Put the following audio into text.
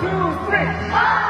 two, three. Ah!